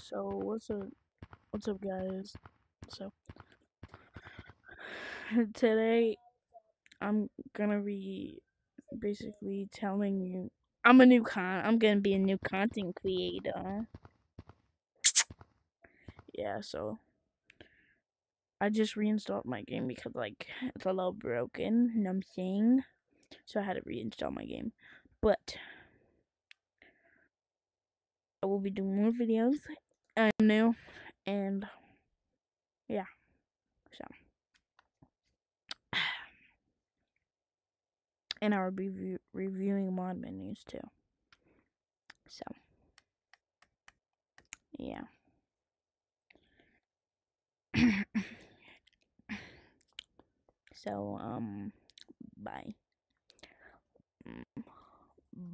So what's up? What's up, guys? So today I'm gonna be basically telling you I'm a new con. I'm gonna be a new content creator. Yeah, so I just reinstalled my game because like it's a little broken. You know I'm saying? So I had to reinstall my game, but I will be doing more videos. I'm new, and yeah, so and I will be review- reviewing mod menus too. So yeah. so um, bye.